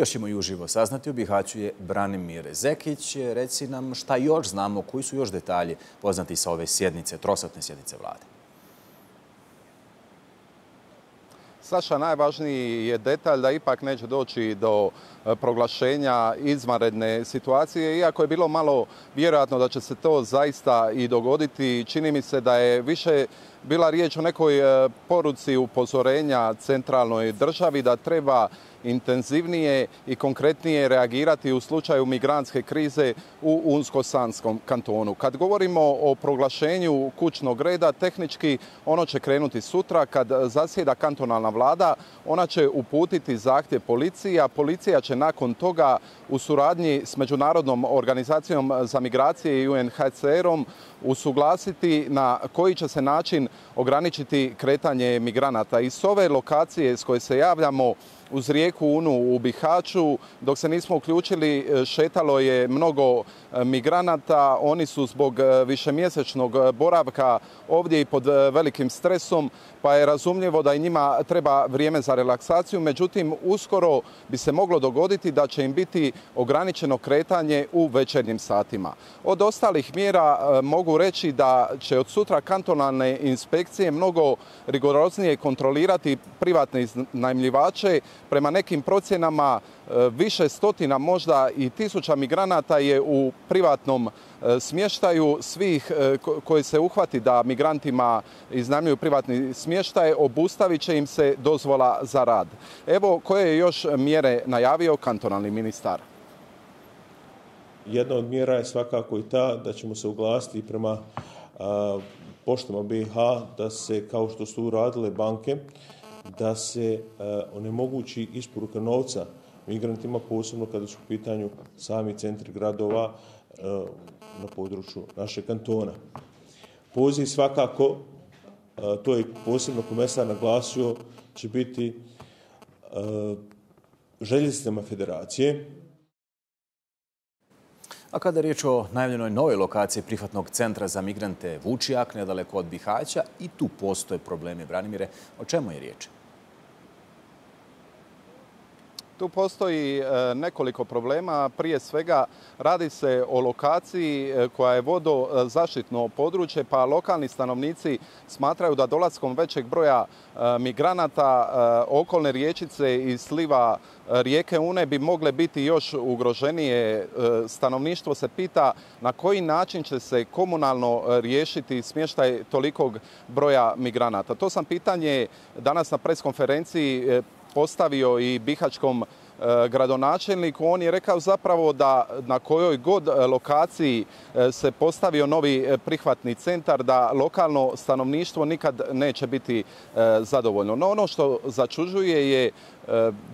Još ćemo i uživo saznati u Bihaću je Branimir Zekić. Reci nam šta još znamo, koji su još detalji poznati sa ove sjednice, trosatne sjednice vlade. Saša, najvažniji je detalj da ipak neće doći do e, proglašenja izvanredne situacije, iako je bilo malo vjerojatno da će se to zaista i dogoditi. Čini mi se da je više bila riječ o nekoj e, poruci upozorenja centralnoj državi da treba intenzivnije i konkretnije reagirati u slučaju migrantske krize u Unsko-Sanskom kantonu. Kad govorimo o proglašenju kućnog reda, tehnički ono će krenuti sutra kad zasjeda kantonalna vlada, ona će uputiti zahtjev policiji, a policija će nakon toga u suradnji s Međunarodnom organizacijom za migracije i UNHCR-om usuglasiti na koji će se način ograničiti kretanje migranata. I s ove lokacije s koje se javljamo uz rijeku Unu u Bihaću. Dok se nismo uključili, e, šetalo je mnogo e, migranata. Oni su zbog e, višemjesečnog boravka ovdje i pod velikim stresom, pa je razumljivo da i njima treba vrijeme za relaksaciju. Međutim, uskoro bi se moglo dogoditi da će im biti ograničeno kretanje u večernjim satima. Od ostalih mjera mogu reći da će od sutra kantonalne inspekcije mnogo rigoroznije kontrolirati privatne iznajmljivače Prema nekim procjenama e, više stotina, možda i tisuća migranata je u privatnom e, smještaju svih e, koji se uhvati da migrantima iznajmljuju privatni smještaj, obustavit će im se dozvola za rad. Evo koje je još mjere najavio kantonalni ministar. Jedna od mjera je svakako i ta da ćemo se uglasiti prema poštama BiH da se, kao što su uradile banke, da se e, onemogući isporuka novca migrantima, posebno kada su u pitanju sami centri gradova e, na području našeg kantona. Poziv svakako, e, to je posebno komesar naglasio, će biti željeznicama federacije, a kada je riječ o najavljenoj novoj lokaciji prihvatnog centra za migrante Vučijak, nedaleko od Bihaća, i tu postoje problemi. Branimire, o čemu je riječ? Tu postoji e, nekoliko problema. Prije svega radi se o lokaciji e, koja je vodo e, područje, pa lokalni stanovnici smatraju da dolaskom većeg broja migranata okolne riječice i sliva rijeke Une bi mogle biti još ugroženije. Stanovništvo se pita na koji način će se komunalno riješiti smještaj tolikog broja migranata. To sam pitanje danas na preskonferenciji postavio i bihačkom e, gradonačelniku, on je rekao zapravo da na kojoj god lokaciji e, se postavio novi prihvatni centar, da lokalno stanovništvo nikad neće biti zadovoljno. No ono što začužuje je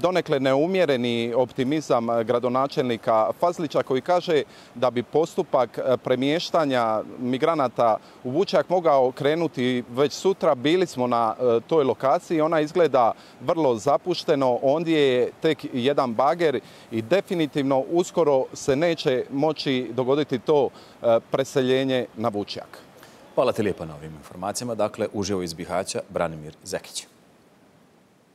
donekle neumjereni optimizam gradonačelnika Fazlića koji kaže da bi postupak premještanja migranata u Vučak mogao krenuti već sutra. Bili smo na toj lokaciji, ona izgleda vrlo zapušteno, ondje je tek jedan bager i definitivno uskoro se neće moći dogoditi to preseljenje na Vučjak. Hvala ti lijepa na ovim informacijama. Dakle, uživo iz Bihaća, Branimir Zekić.